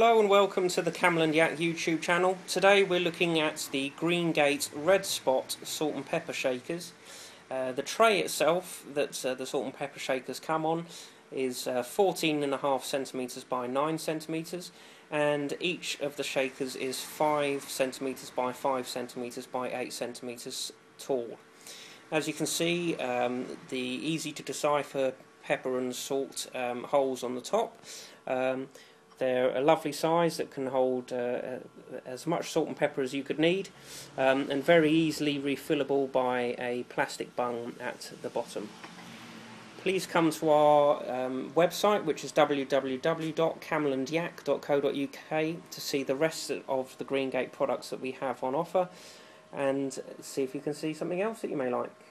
Hello and welcome to the Camel and Yak YouTube channel. Today we're looking at the Greengate Red Spot salt and pepper shakers. Uh, the tray itself that uh, the salt and pepper shakers come on is uh, 14.5 centimetres by 9 centimetres and each of the shakers is 5 centimetres by 5 centimetres by 8 centimetres tall. As you can see um, the easy to decipher pepper and salt um, holes on the top um, they're a lovely size that can hold uh, uh, as much salt and pepper as you could need um, and very easily refillable by a plastic bung at the bottom. Please come to our um, website which is www.camelandyak.co.uk to see the rest of the Greengate products that we have on offer and see if you can see something else that you may like.